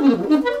Mm-hmm.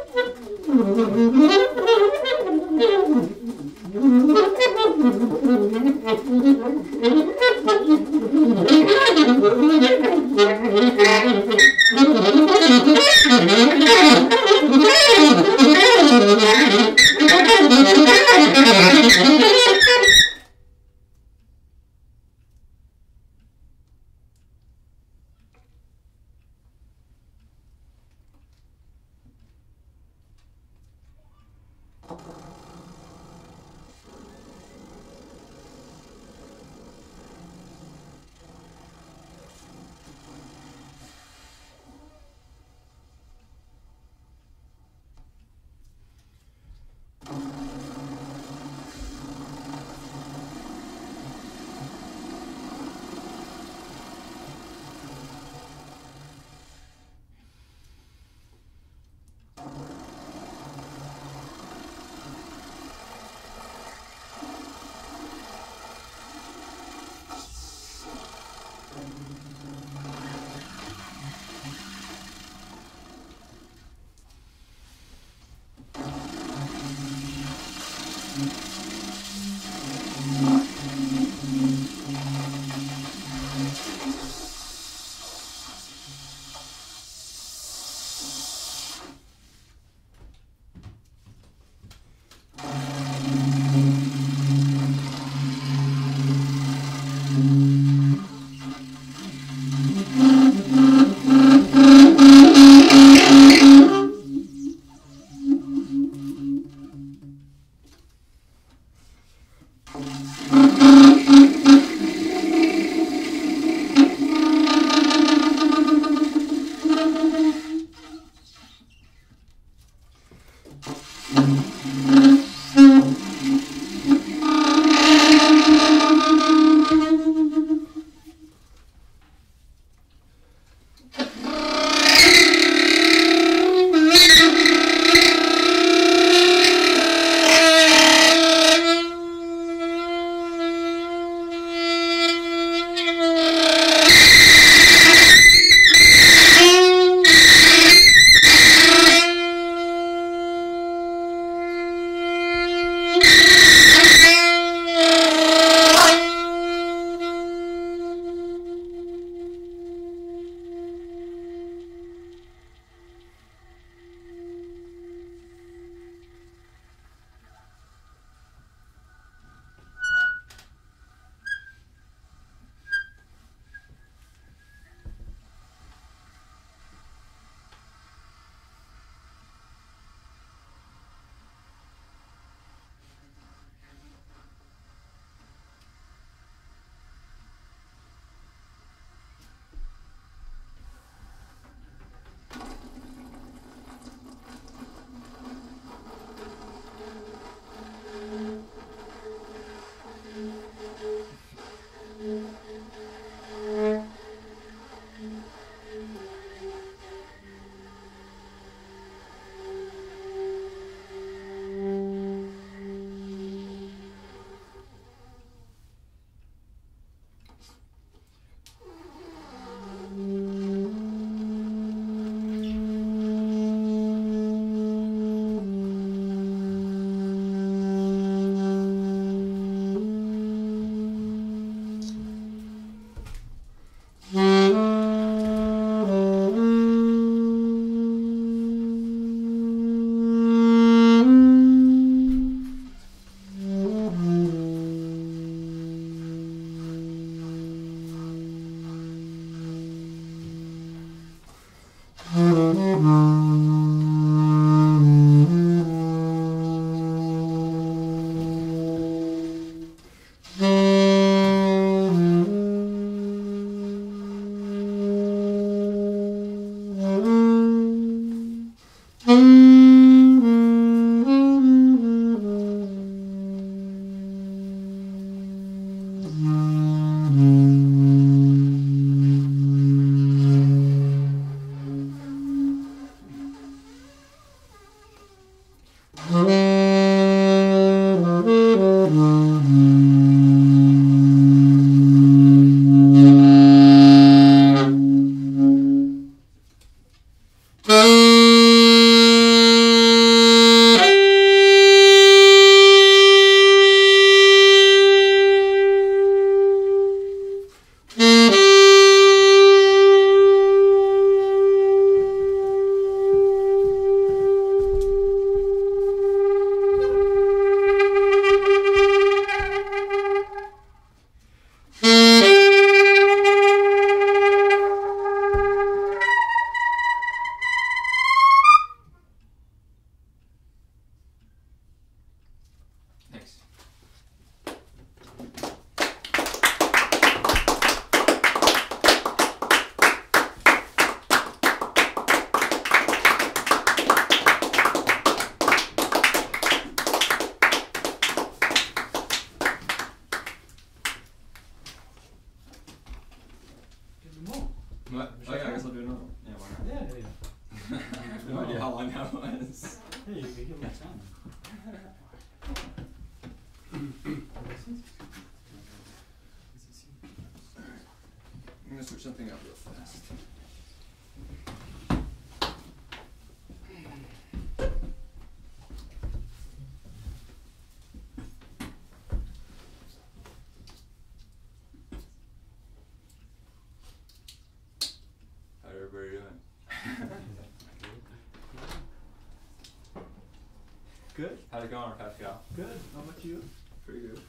Good, How's it going, Pascal? good. How about you? Pretty good.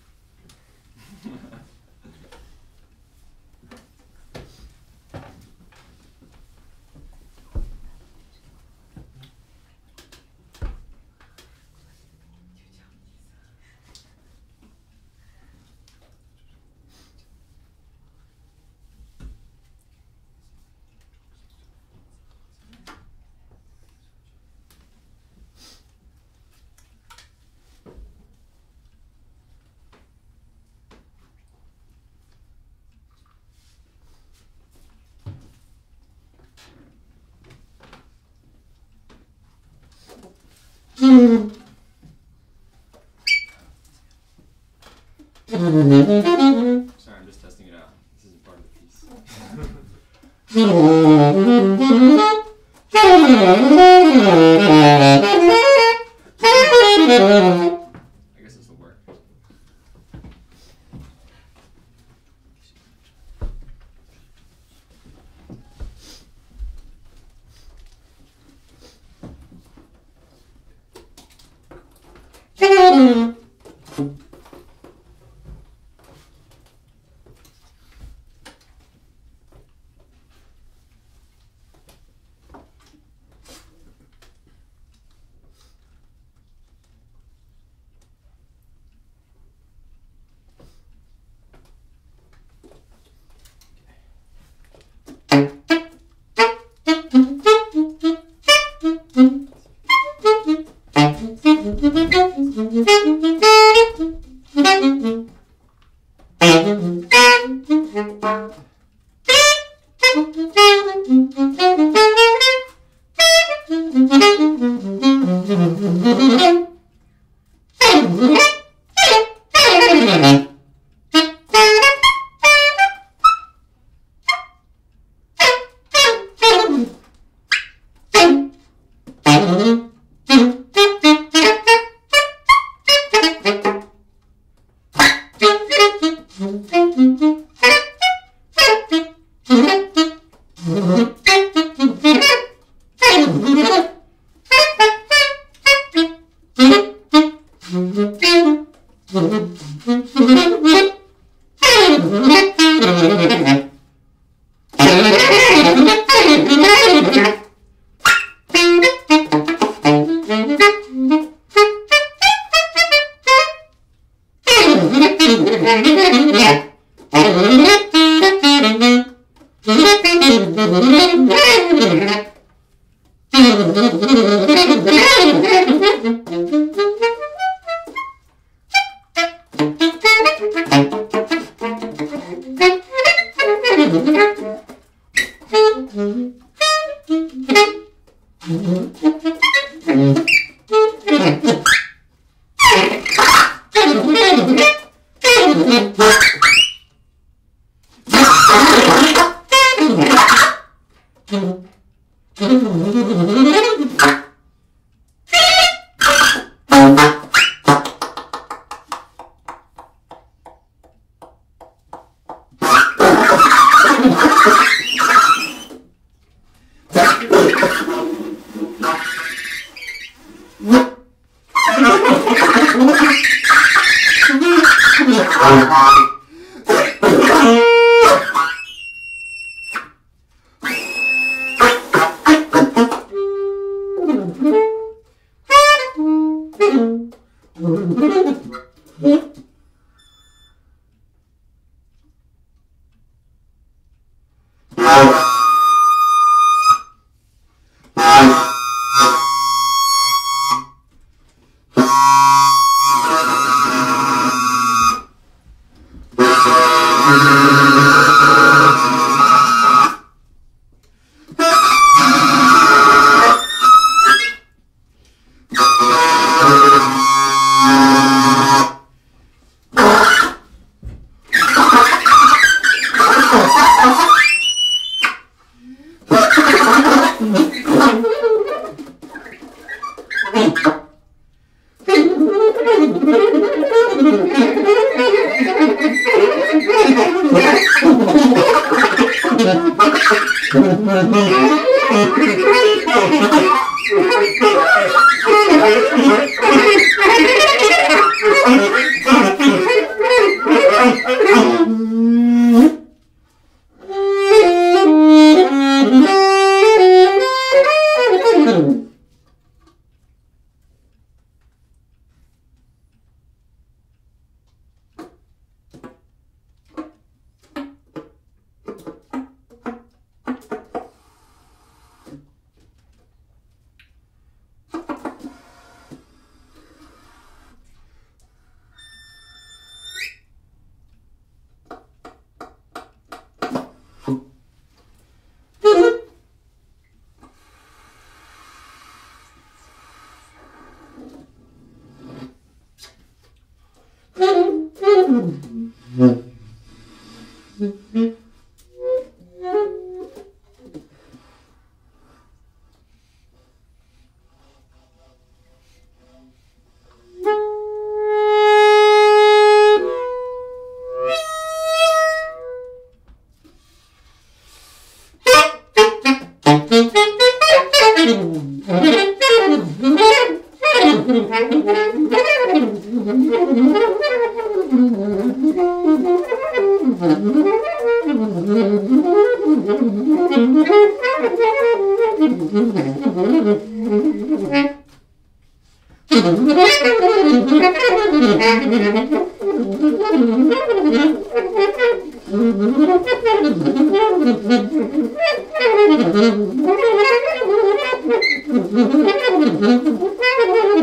Sorry, I'm just testing it out. This isn't part of the piece. Thank you. Mm-hmm.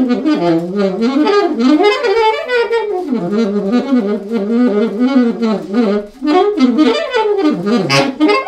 Thank you.